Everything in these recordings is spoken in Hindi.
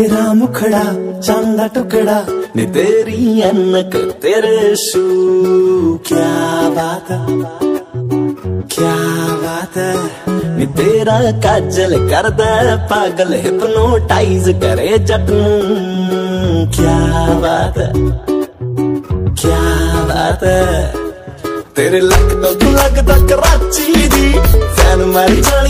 तेरा मुखड़ा, चांदा टुकड़ा, ने तेरी अनक, तेरे शू क्या बात क्या बात ने तेरा काजल कर दे, पागल हिप्नोटाइज करे जटनू क्या बात क्या बात तेरे लग तो लग तक कराची दी, फ़ैन मर जानी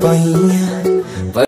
Põe